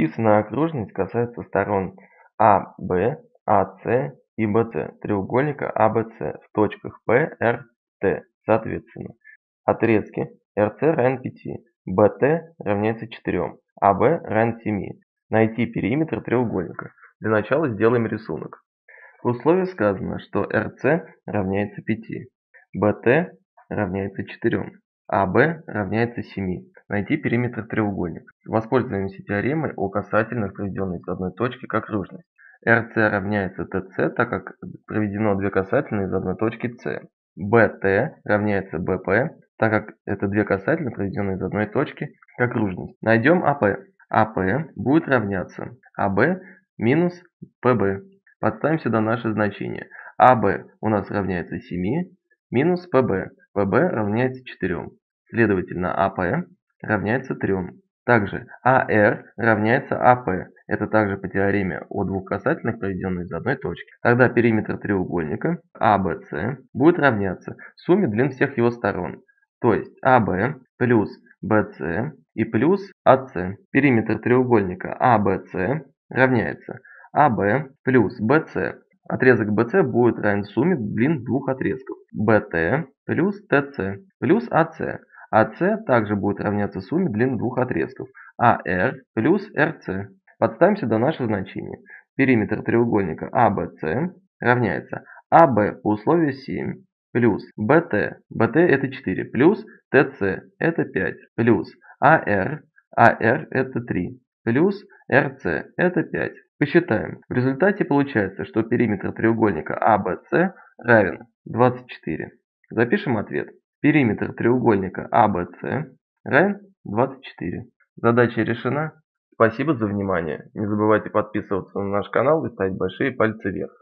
Списанная окружность касается сторон АБ, АС и БС треугольника АБС в точках P, R, T, соответственно. Отрезки RC равен 5, BT равняется 4, AB равен 7. Найти периметр треугольника. Для начала сделаем рисунок. В условии сказано, что RC равняется 5, BT равняется 4, AB равняется 7. Найти периметр треугольника. Воспользуемся теоремой о касательных, проведенной из одной точки к окружности. RC равняется TC, так как проведено две касательные из одной точки C. BT равняется BP, так как это две касательные, проведенные из одной точки к окружности. Найдем AP. AP будет равняться AB минус PB. Подставим сюда наше значение. AB у нас равняется 7 минус PB. PB равняется 4. Следовательно, AP равняется 3. Также AR равняется AP. Это также по теореме о двух касательных, проведенной из одной точки. Тогда периметр треугольника ABC будет равняться сумме длин всех его сторон. То есть AB плюс BC и плюс AC. Периметр треугольника ABC равняется AB плюс BC. Отрезок BC будет равен сумме длин двух отрезков. BT плюс TC плюс AC. AC также будет равняться сумме длин двух отрезков. AR плюс RC. Подставим сюда наше значение. Периметр треугольника ABC равняется AB по условию 7 плюс BT, BT это 4, плюс TC это 5, плюс AR, AR это 3, плюс RC это 5. Посчитаем. В результате получается, что периметр треугольника ABC равен 24. Запишем ответ. Периметр треугольника ABC равен 24. Задача решена. Спасибо за внимание. Не забывайте подписываться на наш канал и ставить большие пальцы вверх.